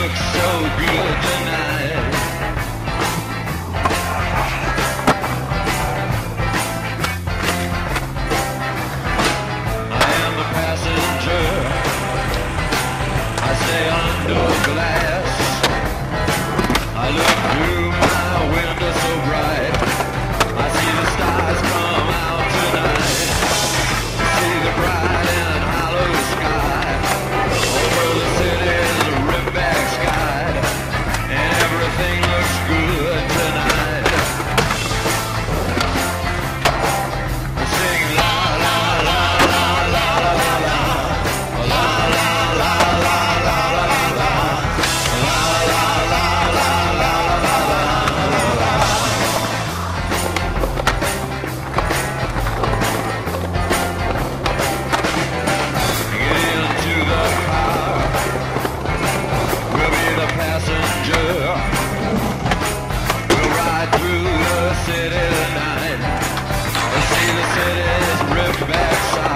look so good tonight. bad shot.